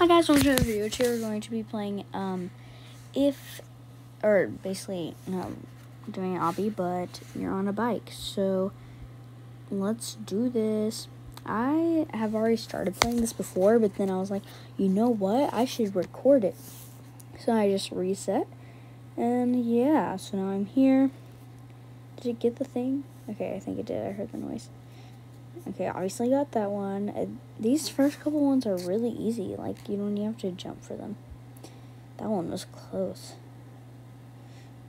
Hi guys, welcome to the video. Today we're going to be playing um if or basically no doing an obby, but you're on a bike. So let's do this. I have already started playing this before, but then I was like, you know what? I should record it. So I just reset. And yeah, so now I'm here. Did it get the thing? Okay, I think it did. I heard the noise. Okay, obviously got that one. Uh, these first couple ones are really easy. Like, you don't even have to jump for them. That one was close.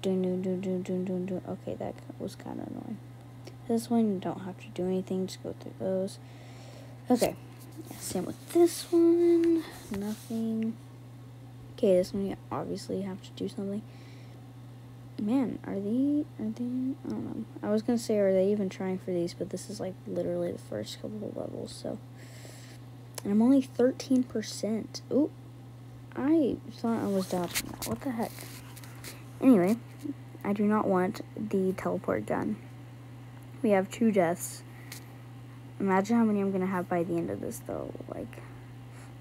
Dun, dun, dun, dun, dun, dun, dun. Okay, that was kind of annoying. This one, you don't have to do anything. Just go through those. Okay. Same with this one. Nothing. Okay, this one you obviously have to do something. Man, are they, are they, I don't know. I was to say, are they even trying for these, but this is like literally the first couple of levels, so. And I'm only 13%. Ooh, I thought I was doubting that. What the heck? Anyway, I do not want the teleport gun. We have two deaths. Imagine how many I'm to have by the end of this, though. Like,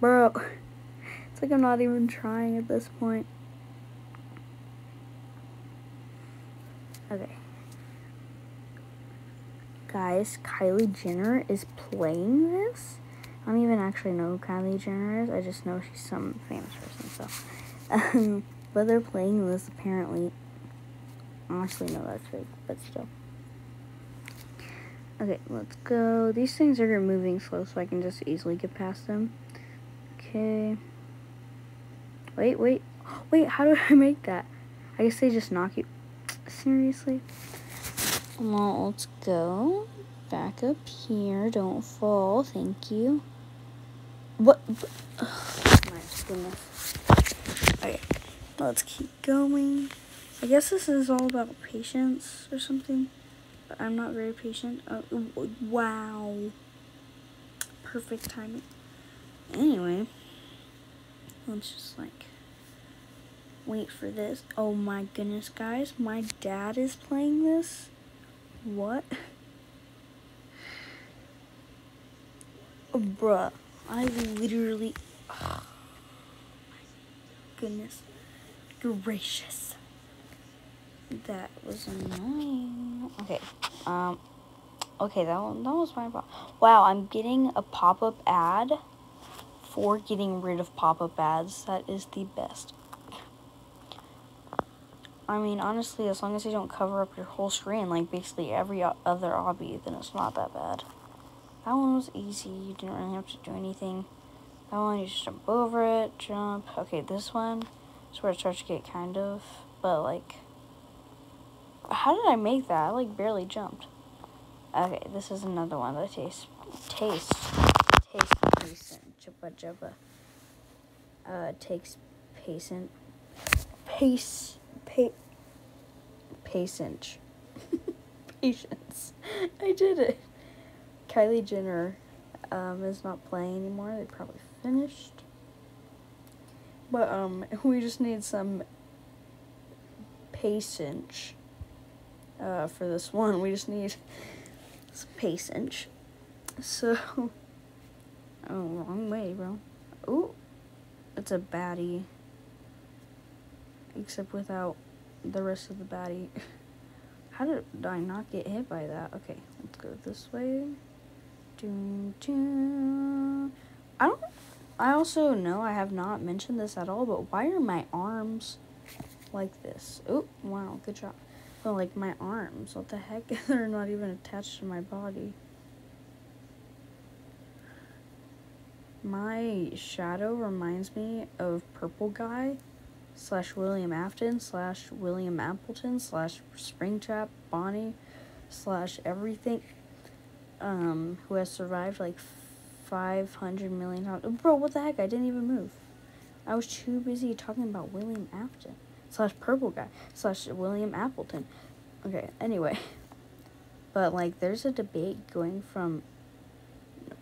bro, it's like I'm not even trying at this point. Okay. Guys, Kylie Jenner is playing this. I don't even actually know who Kylie Jenner is. I just know she's some famous person. So, um, but they're playing this apparently. Honestly, no, that's fake, but still. Okay, let's go. These things are moving slow, so I can just easily get past them. Okay. Wait, wait, wait. How do I make that? I guess they just knock you. Seriously? Well, let's go. Back up here. Don't fall. Thank you. What? My goodness. Okay. Let's keep going. I guess this is all about patience or something. But I'm not very patient. Uh, wow. Perfect timing. Anyway. Let's just like wait for this. Oh my goodness, guys. My dad is playing this. What? Bruh. I literally... Oh, goodness gracious. That was annoying. Okay. Um... Okay, that, one, that was my problem. Wow, I'm getting a pop-up ad for getting rid of pop-up ads. That is the best. I mean, honestly, as long as they don't cover up your whole screen, like basically every other obby, then it's not that bad. That one was easy. You didn't really have to do anything. That one, you just jump over it, jump. Okay, this one is where it starts to get kind of, but like, how did I make that? I like barely jumped. Okay, this is another one that tastes, taste, taste patient, jubba jubba. Uh, takes patient, pace pa- patience. Patience. I did it. Kylie Jenner um, is not playing anymore. They probably finished. But um, we just need some patience uh, for this one. We just need some patience. So, oh, wrong way, bro. Ooh, it's a baddie except without the rest of the baddie. How did I not get hit by that? Okay, let's go this way. I don't. I also know I have not mentioned this at all, but why are my arms like this? Oh, wow, good job. But like my arms, what the heck? They're not even attached to my body. My shadow reminds me of Purple Guy slash William Afton slash William Appleton slash Springtrap Bonnie slash everything um, who has survived like 500 million times. Bro, what the heck? I didn't even move. I was too busy talking about William Afton slash Purple Guy slash William Appleton. Okay, anyway. But like, there's a debate going from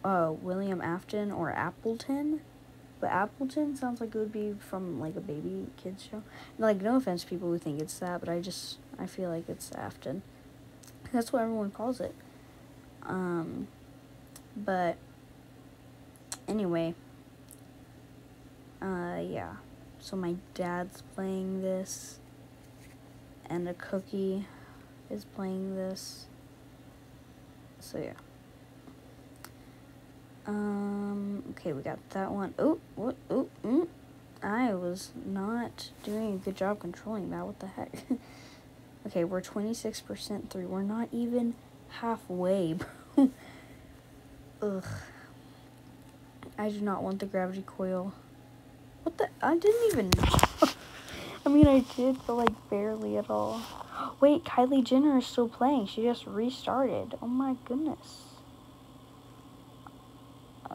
uh, William Afton or Appleton but Appleton sounds like it would be from like a baby kids show. Like no offense people who think it's that, but I just I feel like it's Afton. That's what everyone calls it. Um but anyway, Uh, yeah. So my dad's playing this, and a cookie is playing this. So yeah. Um. Okay, we got that one. Oh, what? Oh, mm. I was not doing a good job controlling that. What the heck? okay, we're twenty six percent through. We're not even halfway, bro. Ugh. I do not want the gravity coil. What the? I didn't even I mean, I did, but like barely at all. Wait, Kylie Jenner is still playing. She just restarted. Oh my goodness.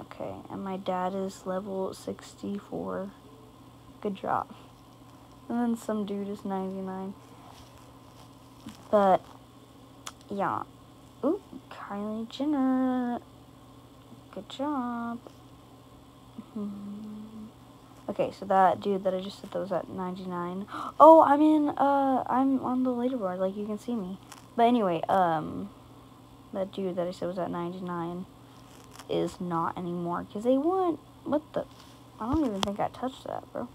Okay, and my dad is level 64. Good job. And then some dude is 99. But, yeah. Ooh, Kylie Jenner. Good job. okay, so that dude that I just said that was at 99. Oh, I'm in, uh, I'm on the leaderboard, like you can see me. But anyway, um, that dude that I said was at 99 is not anymore because they won. What the? I don't even think I touched that, bro.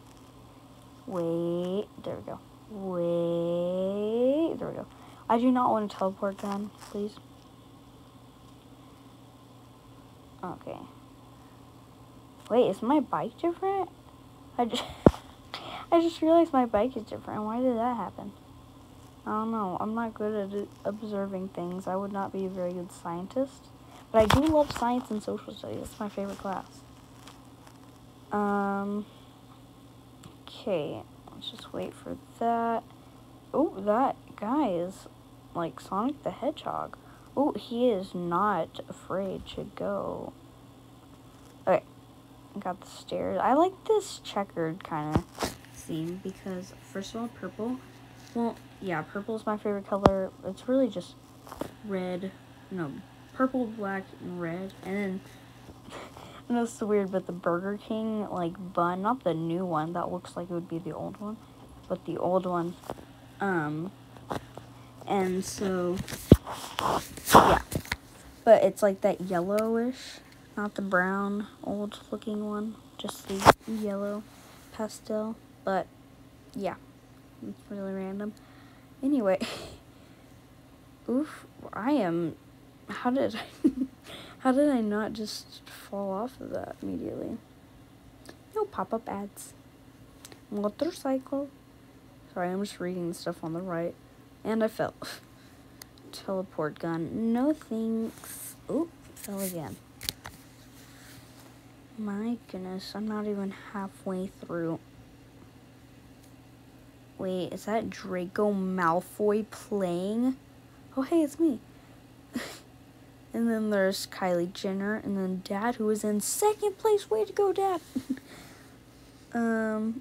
Wait, there we go. Wait, there we go. I do not want to teleport gun, please. Okay. Wait, is my bike different? I just, I just realized my bike is different. Why did that happen? I don't know. I'm not good at observing things. I would not be a very good scientist. But I do love science and social studies. It's my favorite class. Um, okay. Let's just wait for that. Oh, that guy is like Sonic the Hedgehog. Oh, he is not afraid to go. Okay. Got the stairs. I like this checkered kind of theme because, first of all, purple. Well, yeah, purple is my favorite color. It's really just red, no, purple, black, and red. And then, I know it's weird, but the Burger King, like, bun, not the new one, that looks like it would be the old one, but the old one, um, and so, yeah. But it's like that yellowish, not the brown, old looking one, just the yellow pastel. But, yeah, it's really random. Anyway, oof, I am how did I, how did I not just fall off of that immediately? No pop-up ads. Motorcycle. Sorry, I'm just reading stuff on the right. And I fell. Teleport gun. No thanks. Oh, fell again. My goodness, I'm not even halfway through. Wait, is that Draco Malfoy playing? Oh, hey, it's me. And then there's Kylie Jenner, and then Dad, who is in second place. Way to go, Dad! um,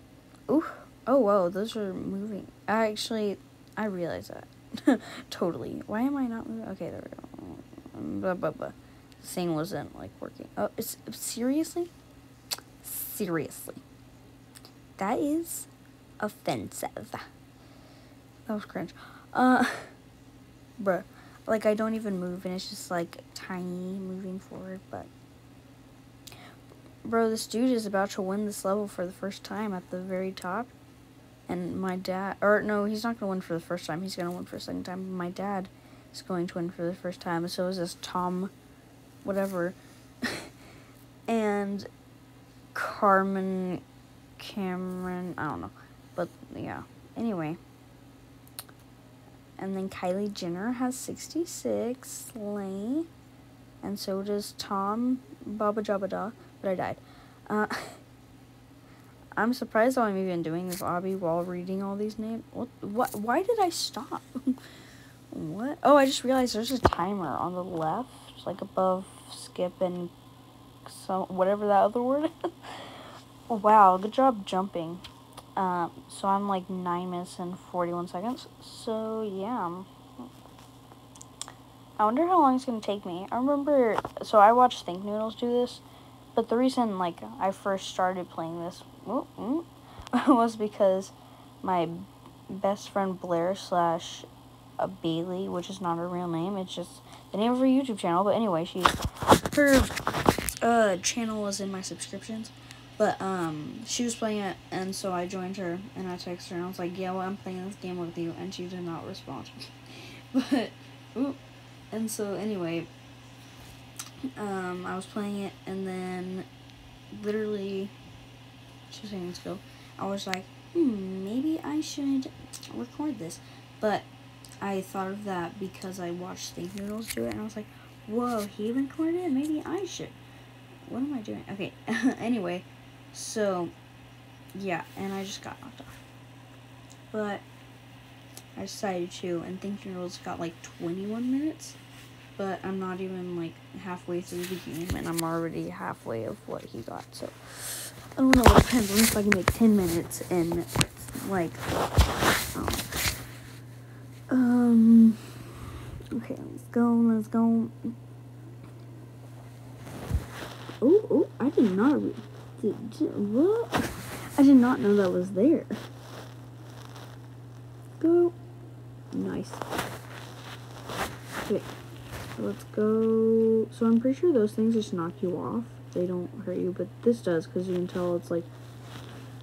ooh, oh whoa, those are moving. I Actually, I realize that totally. Why am I not moving? Okay, there we go. Blah, blah, blah. The thing wasn't like working. Oh, it's seriously, seriously. That is offensive. That was cringe. Uh, bruh like I don't even move and it's just like tiny moving forward, but bro, this dude is about to win this level for the first time at the very top. And my dad, or no, he's not to win for the first time. He's to win for the second time. My dad is going to win for the first time. So is this Tom, whatever. and Carmen Cameron, I don't know. But yeah, anyway. And then Kylie Jenner has 66, Slay. And so does Tom Baba Jabba Da, but I died. Uh, I'm surprised I'm even doing this obby while reading all these names. What? What? Why did I stop? what? Oh, I just realized there's a timer on the left, like above skip and so whatever that other word is. wow, good job jumping. Um, so I'm like 9 minutes and 41 seconds. So, yeah. I wonder how long it's going to take me. I remember, so I watched Think Noodles do this, but the reason, like, I first started playing this was because my best friend Blair slash uh, Bailey, which is not her real name, it's just the name of her YouTube channel, but anyway, she, her uh, channel was in my subscriptions, But um, she was playing it, and so I joined her, and I texted her, and I was like, "Yeah, well, I'm playing this game with you," and she did not respond. but, ooh, and so anyway, um, I was playing it, and then, literally, two seconds ago, I was like, "Hmm, maybe I should record this," but I thought of that because I watched Think Noodles do it, and I was like, "Whoa, he recorded it? Maybe I should." What am I doing? Okay. anyway. So, yeah, and I just got knocked off. But I decided to, and Think Noodles got like 21 minutes, but I'm not even like halfway through the game, and I'm already halfway of what he got. So I don't know. It depends if I can make 10 minutes and like um, um okay, let's go. Let's go. Oh, oh! I did not. Did, what? I did not know that was there. Go. Nice. Okay. Let's go. So I'm pretty sure those things just knock you off. They don't hurt you, but this does because you can tell it's like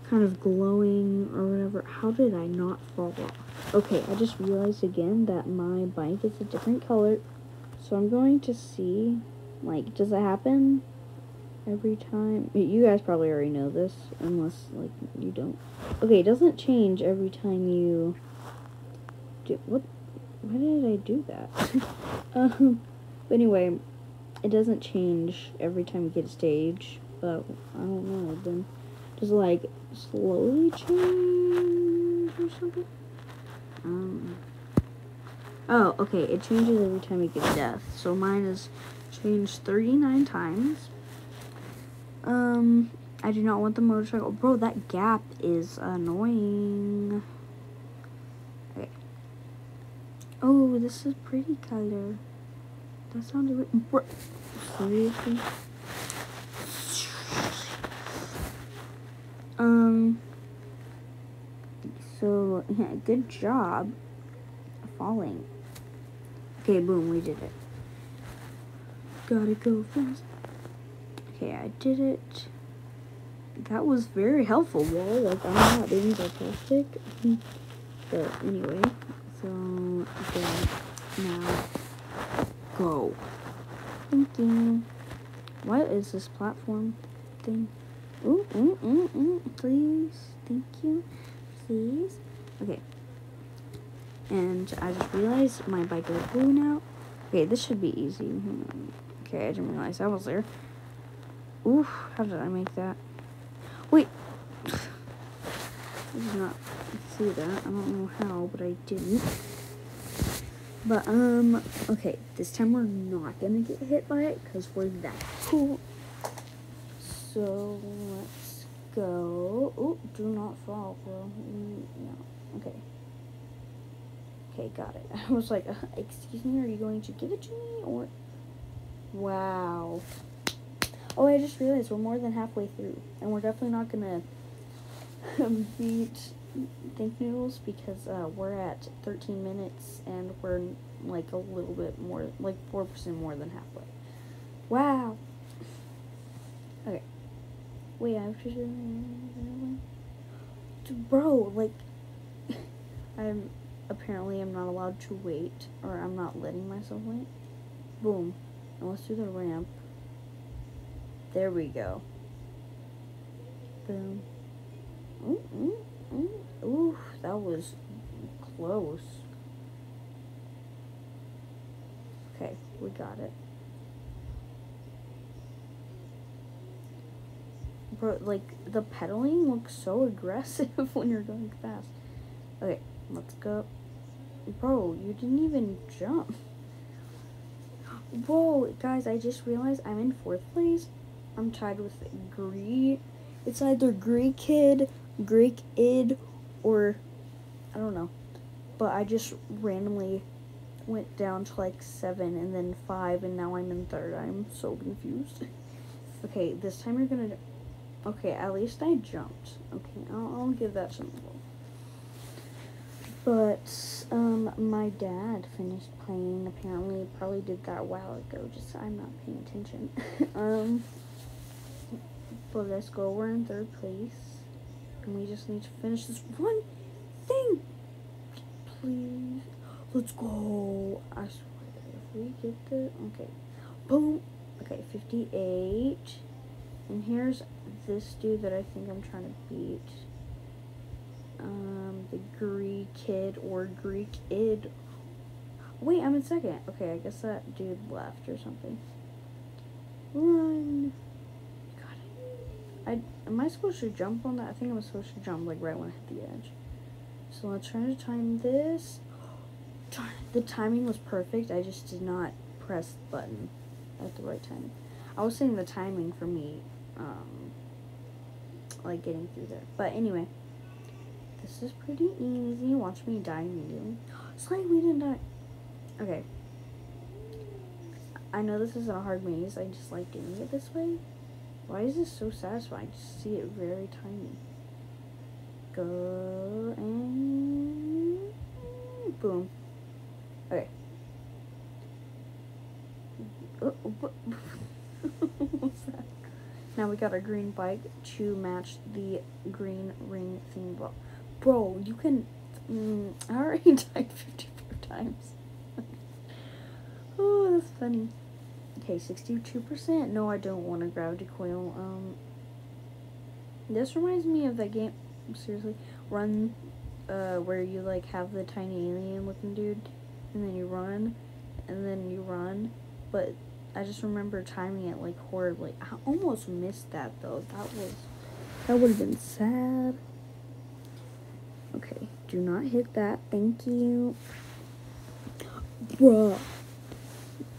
kind of glowing or whatever. How did I not fall off? Okay, I just realized again that my bike is a different color. So I'm going to see, like, does it happen every time. You guys probably already know this, unless like you don't. Okay, it doesn't change every time you. Do what? Why did I do that? um, but anyway, it doesn't change every time you get a stage. But I don't know. Then does it like slowly change or something? Um. Oh, okay. It changes every time you get death. So mine is changed 39 times um, I do not want the motorcycle. Bro, that gap is annoying. Okay. Oh, this is pretty color. That sounded weird. Bro, seriously? Um, so, yeah, good job falling. Okay, boom, we did it. Gotta go fast. Okay, I did it. That was very helpful, Wall. Like, I'm not being sarcastic. but anyway, so, okay, now, go. Thank you. What is this platform thing? Ooh, ooh, ooh, ooh, please. Thank you. Please. Okay. And I just realized my bike is blue now. Okay, this should be easy. Hmm. Okay, I didn't realize I was there. Oof, how did I make that? Wait. I did not see that. I don't know how, but I didn't. But, um, okay. This time we're not gonna get hit by it because we're that cool. So, let's go. Oh, do not fall, bro. No. Okay. Okay, got it. I was like, uh, excuse me, are you going to give it to me or? Wow. Oh, I just realized we're more than halfway through, and we're definitely not gonna beat Think Noodles because uh, we're at 13 minutes and we're like a little bit more, like 4% more than halfway. Wow. Okay. Wait, I have to Bro, like, I'm apparently I'm not allowed to wait, or I'm not letting myself wait. Boom. And let's do the ramp. There we go. Boom. Ooh, ooh, ooh. ooh, that was close. Okay, we got it. Bro, like, the pedaling looks so aggressive when you're going fast. Okay, let's go. Bro, you didn't even jump. Whoa, guys, I just realized I'm in fourth place. I'm tied with Greek. It's either Greek kid, Greek id, or I don't know. But I just randomly went down to like seven and then five, and now I'm in third. I'm so confused. okay, this time you're gonna. Okay, at least I jumped. Okay, I'll, I'll give that some love. But um, my dad finished playing. Apparently, probably did that a while ago. Just I'm not paying attention. um, But let's go. We're in third place. And we just need to finish this one thing. Please. Let's go. I swear. If we get the. Okay. Boom. Okay, 58. And here's this dude that I think I'm trying to beat. Um, the Greek kid or Greek id. Wait, I'm in second. Okay, I guess that dude left or something. Run. I am I supposed to jump on that? I think I'm supposed to jump like right when I hit the edge. So let's try to time this. The timing was perfect. I just did not press the button at the right time. I was saying the timing for me, um, like getting through there. But anyway, this is pretty easy. Watch me die immediately. It's like we didn't die. Okay. I know this isn't a hard maze. I just like doing it this way. Why is this so satisfying to see it very tiny? Go and boom. Okay. What's that? Now we got our green bike to match the green ring theme block. Bro, you can. Mm, I already died 54 times. oh, that's funny. Okay, 62%. No, I don't want a gravity coil. Um, this reminds me of that game. Seriously, run, uh, where you like have the tiny alien looking dude, and then you run, and then you run, but I just remember timing it like horribly. I almost missed that though. That was that would have been sad. Okay, do not hit that. Thank you. Bruh.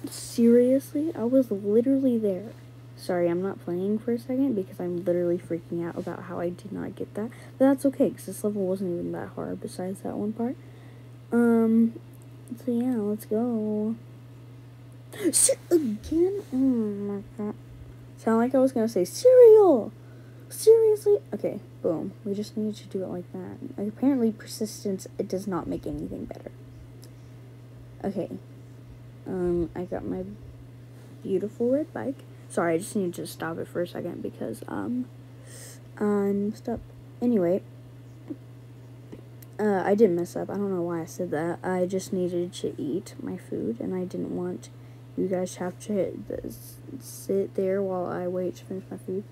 Seriously? I was literally there. Sorry, I'm not playing for a second because I'm literally freaking out about how I did not get that. But that's okay because this level wasn't even that hard besides that one part. Um, so yeah, let's go. Again? Oh my god. Sound like I was gonna say cereal! Seriously? Okay, boom. We just need to do it like that. Apparently, persistence, it does not make anything better. Okay. Um, I got my beautiful red bike. Sorry, I just need to stop it for a second because, um, I'm stuck. Anyway, uh, I didn't mess up. I don't know why I said that. I just needed to eat my food, and I didn't want you guys to have to sit there while I wait to finish my food.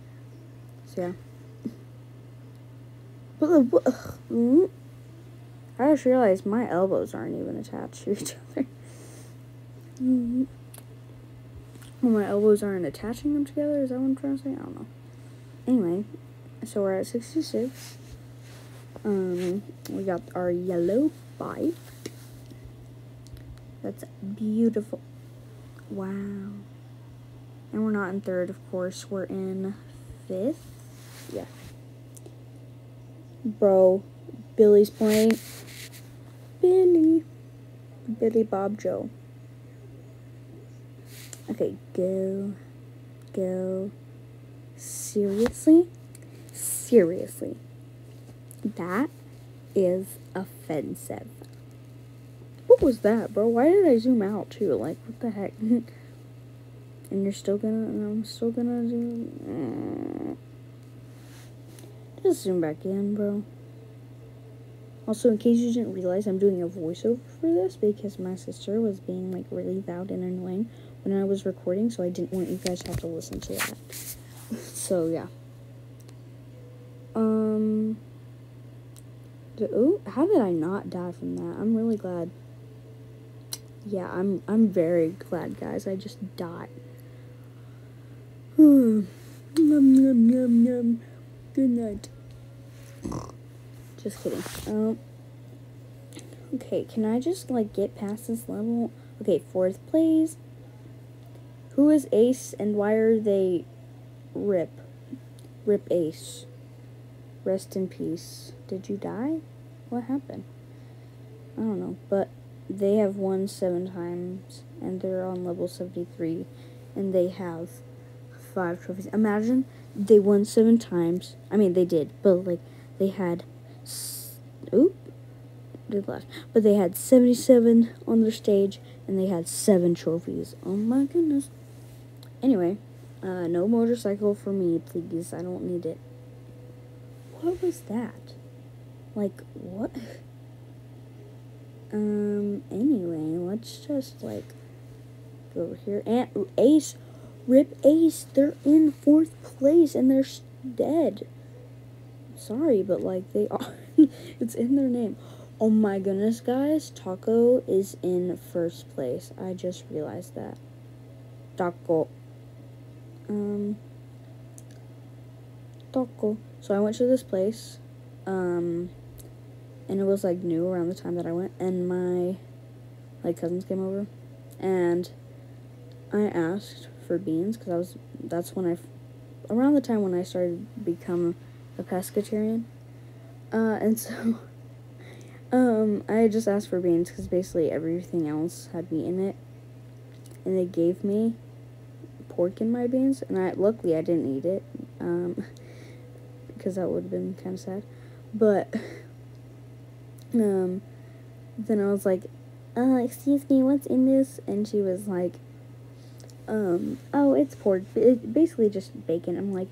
So yeah. But uh, I just realized my elbows aren't even attached to each other. Well, my elbows aren't attaching them together. Is that what I'm trying to say? I don't know. Anyway, so we're at 66. Um, we got our yellow bike. That's beautiful. Wow. And we're not in third, of course. We're in fifth. Yeah. Bro, Billy's playing. Billy. Billy Bob Joe. Okay, go. Go. Seriously? Seriously. That is offensive. What was that, bro? Why did I zoom out too? Like, what the heck? and you're still gonna, and I'm still gonna zoom. Eh. Just zoom back in, bro. Also, in case you didn't realize, I'm doing a voiceover for this because my sister was being like really loud and annoying when I was recording, so I didn't want you guys to have to listen to that. so yeah. Um. Oh, how did I not die from that? I'm really glad. Yeah, I'm I'm very glad, guys. I just died. yum, yum, yum, yum. Good night. Just kidding. Um. Okay, can I just like get past this level? Okay, fourth place. Who is Ace and why are they Rip? Rip Ace. Rest in peace. Did you die? What happened? I don't know, but they have won seven times and they're on level 73 and they have five trophies. Imagine they won seven times. I mean, they did, but like they had. Oop, they left. But they had 77 on their stage and they had seven trophies. Oh my goodness. Anyway, Uh, no motorcycle for me, please. I don't need it. What was that? Like, what? Um, anyway, let's just, like, go here. And Ace, Rip Ace, they're in fourth place and they're dead. Sorry, but, like, they are. it's in their name. Oh my goodness, guys. Taco is in first place. I just realized that. Taco. Um, taco. So I went to this place. Um, and it was like new around the time that I went, and my like cousins came over, and I asked for beans because I was that's when I around the time when I started become a pescatarian, uh, and so um I just asked for beans because basically everything else had meat in it, and they gave me pork in my beans, and I luckily I didn't eat it, um, because that would have been kind of sad, but. Um, then I was like, uh, excuse me, what's in this? And she was like, um, oh, it's pork. It, basically just bacon. I'm like,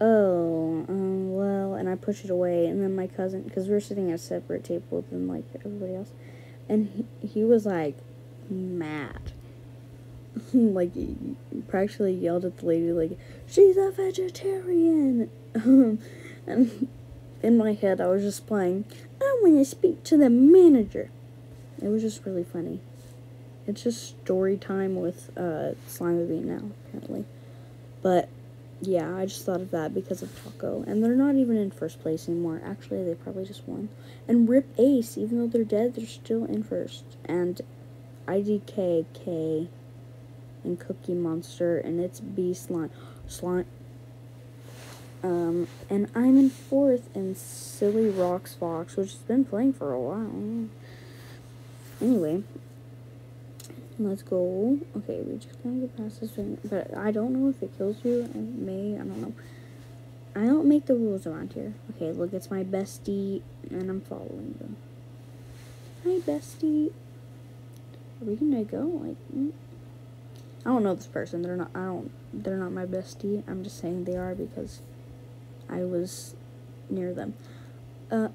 oh, um, well, and I push it away. And then my cousin, because we are sitting at a separate table than like everybody else, and he, he was like, mad. like, practically yelled at the lady, like, she's a vegetarian. and in my head, I was just playing, I want to speak to the manager. It was just really funny. It's just story time with uh, Slime Bean now, apparently. But, yeah, I just thought of that because of Taco. And they're not even in first place anymore. Actually, they probably just won. And Rip Ace, even though they're dead, they're still in first. And IDK, K, and Cookie Monster, and it's B Slime. Slime. Um, and I'm in fourth in Silly Rocks Fox, which has been playing for a while. Anyway, let's go. Okay, we just gotta get past this thing, but I don't know if it kills you. It may, I don't know. I don't make the rules around here. Okay, look, it's my bestie, and I'm following them. Hi, bestie. Are we gonna go? Like, mm. I don't know this person. They're not. I don't. They're not my bestie. I'm just saying they are because I was near them. Uh,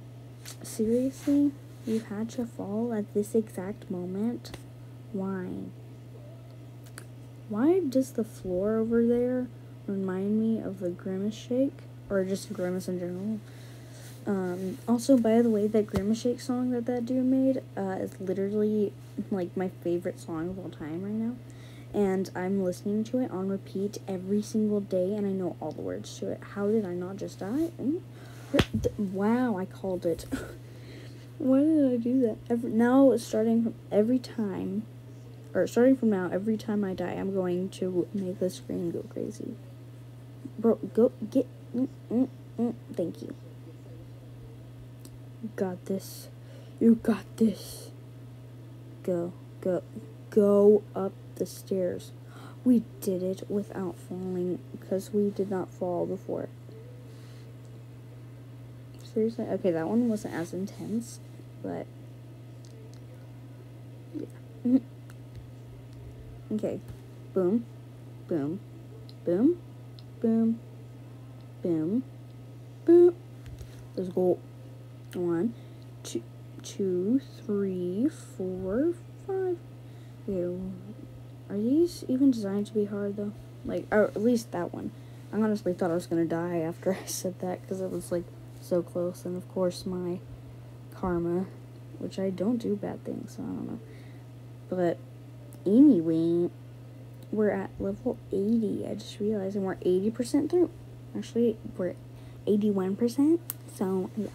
seriously? You had to fall at this exact moment? Why? Why does the floor over there remind me of the Grimace Shake? Or just Grimace in general? Um, also, by the way, that Grimace Shake song that that dude made uh, is literally like my favorite song of all time right now and I'm listening to it on repeat every single day, and I know all the words to it. How did I not just die? Mm. Wow, I called it. Why did I do that? Every, now, starting from every time, or starting from now, every time I die, I'm going to make the screen go crazy. Bro, go get. Mm, mm, mm, thank you. You got this. You got this. Go, go, go up the stairs. We did it without falling because we did not fall before. Seriously? Okay, that one wasn't as intense, but yeah. okay. Boom. Boom. Boom. Boom. Boom. Boom. Let's go. One, two, two, three, four, five. Okay, are these even designed to be hard though? Like, or at least that one. I honestly thought I was gonna die after I said that because it was like so close. And of course, my karma, which I don't do bad things, so I don't know. But anyway, we're at level 80. I just realized, and we're 80% through. Actually, we're 81%. So, yeah.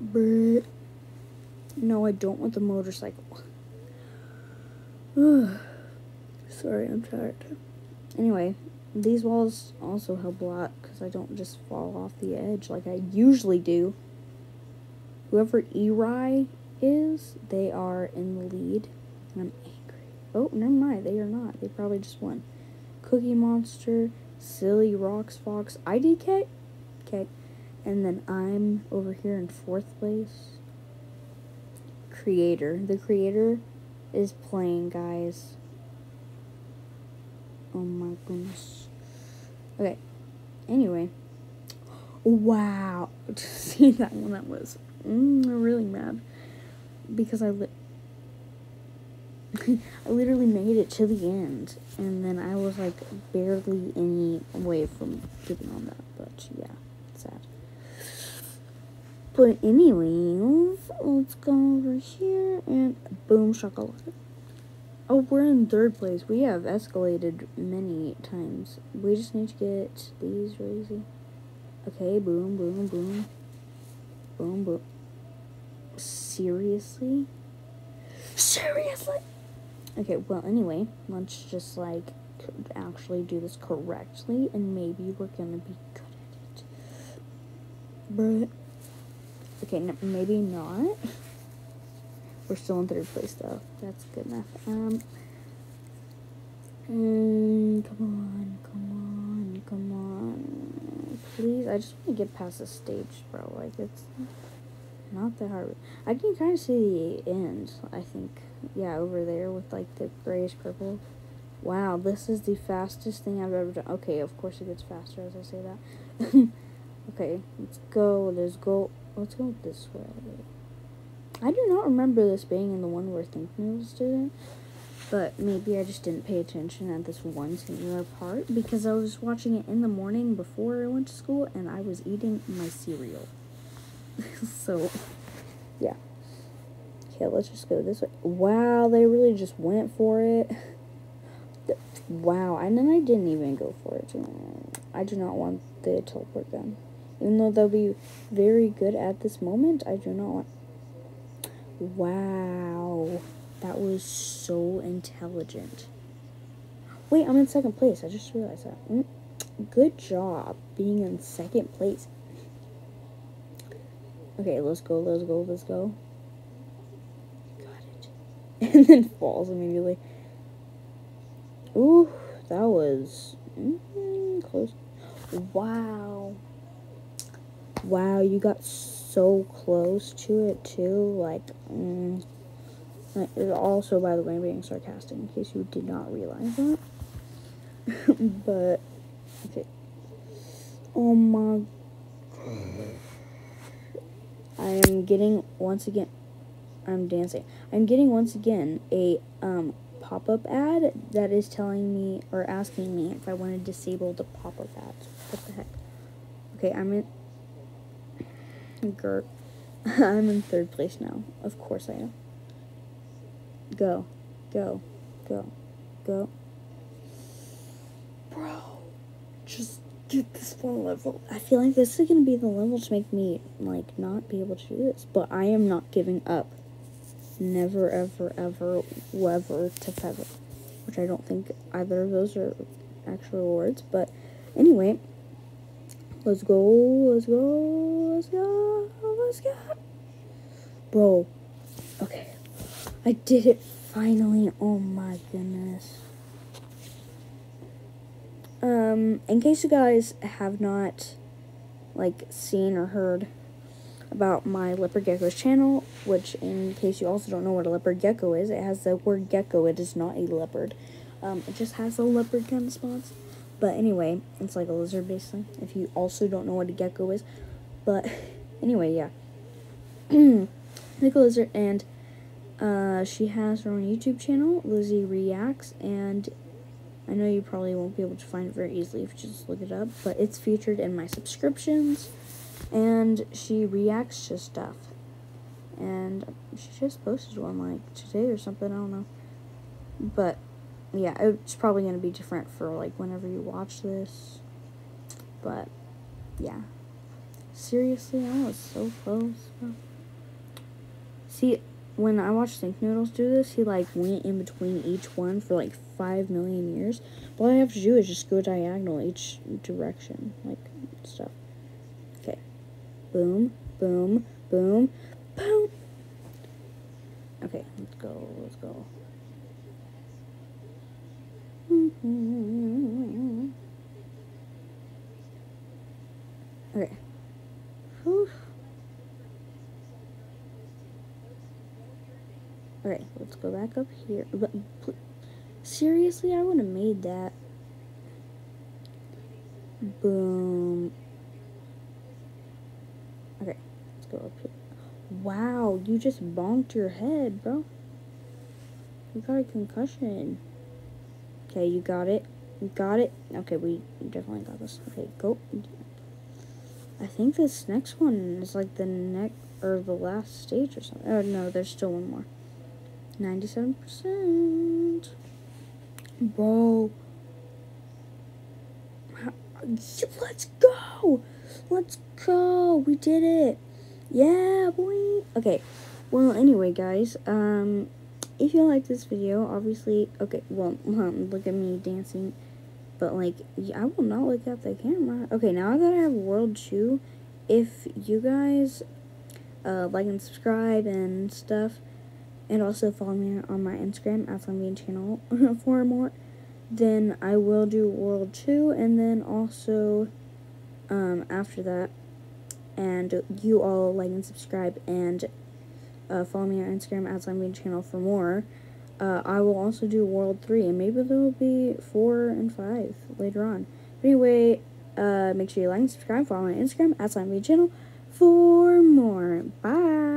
But, no, I don't want the motorcycle. Sorry, I'm tired. Anyway, these walls also help a lot because I don't just fall off the edge like I usually do. Whoever Eri is, they are in the lead. I'm angry. Oh, never mind. They are not. They probably just won. Cookie Monster, Silly Rocks Fox, IDK. Okay. And then I'm over here in fourth place. Creator. The creator is playing, guys. Oh my goodness. Okay. Anyway. Wow. See that one? That was mm, really mad because I li- I literally made it to the end, and then I was like barely any way from getting on that. But yeah, sad. But anyways, let's go over here and boom shakalaka. Oh, we're in third place. We have escalated many times. We just need to get these really. Okay, boom, boom, boom. Boom, boom. Seriously? Seriously? Okay, well, anyway, let's just, like, actually do this correctly, and maybe we're gonna be good at it. But, okay, maybe not. We're still in third place, though. That's good enough. Um, mm, come on, come on, come on. Please, I just want to get past this stage, bro. Like, it's not that hard. I can kind of see the end, I think. Yeah, over there with, like, the grayish purple. Wow, this is the fastest thing I've ever done. Okay, of course it gets faster as I say that. okay, let's go. Let's go. Let's go this way. I do not remember this being in the one where Think Noodles did it, but maybe I just didn't pay attention at this one singular part because I was watching it in the morning before I went to school and I was eating my cereal. so, yeah. Okay, let's just go this way. Wow, they really just went for it. Wow, and then I didn't even go for it. I do not want the teleport gun. Even though they'll be very good at this moment, I do not want Wow. That was so intelligent. Wait, I'm in second place. I just realized that. Mm, good job being in second place. Okay, let's go, let's go, let's go. Got it. And then falls immediately. Ooh, that was mm, close. Wow. Wow, you got so close to it too. Like, mm, also, by the way, I'm being sarcastic in case you did not realize that. but okay. Oh my. I am getting once again. I'm dancing. I'm getting once again a um pop up ad that is telling me or asking me if I want to disable the pop up ads. What the heck? Okay, I'm in. Gert. I'm in third place now. Of course I am. Go. Go. Go. Go. Bro. Just get this one level. I feel like this is going to be the level to make me, like, not be able to do this. But I am not giving up. Never, ever, ever, ever to feather. Which I don't think either of those are actual words. But anyway. Let's go, let's go, let's go, let's go. Bro, okay. I did it finally. Oh my goodness. Um, in case you guys have not, like, seen or heard about my Leopard Gecko's channel, which, in case you also don't know what a leopard gecko is, it has the word gecko. It is not a leopard. Um, it just has a leopard kind of spots. But anyway, it's like a lizard basically. If you also don't know what a gecko is. But anyway, yeah. like a lizard and uh, she has her own YouTube channel, Lizzie Reacts, and I know you probably won't be able to find it very easily if you just look it up, but it's featured in my subscriptions, and she reacts to stuff. And she just posted one like today or something, I don't know. But yeah, it's probably going to be different for like whenever you watch this. But yeah. Seriously, I was so close. See, when I watched Think Noodles do this, he like went in between each one for like five million years. All I have to do is just go diagonal each direction, like stuff. Okay. Boom, boom, boom, boom. Okay, let's go, let's go. Okay. Whew. Okay, let's go back up here. But seriously, I would have made that. Boom. Okay, let's go up here. Wow, you just bonked your head, bro. You got a concussion. Okay, you got it. You got it. Okay, we definitely got this. Okay, go. I think this next one is like the next or the last stage or something. Oh no, there's still one more. Ninety-seven percent. Bro. Let's go. Let's go. We did it. Yeah, boy. Okay. Well, anyway, guys. Um, if you like this video, obviously, okay. Well, um, look at me dancing. But like, I will not look at the camera. Okay, now I gotta have World 2. If you guys uh, like and subscribe and stuff, and also follow me on my Instagram at Channel for more, then I will do World 2, and then also um, after that, and you all like and subscribe and uh, follow me on Instagram at Slime Channel for more. Uh, I will also do World 3, and maybe there will be 4 and 5 later on. But anyway, uh, make sure you like and subscribe, follow me on Instagram at Slime Channel for more. Bye!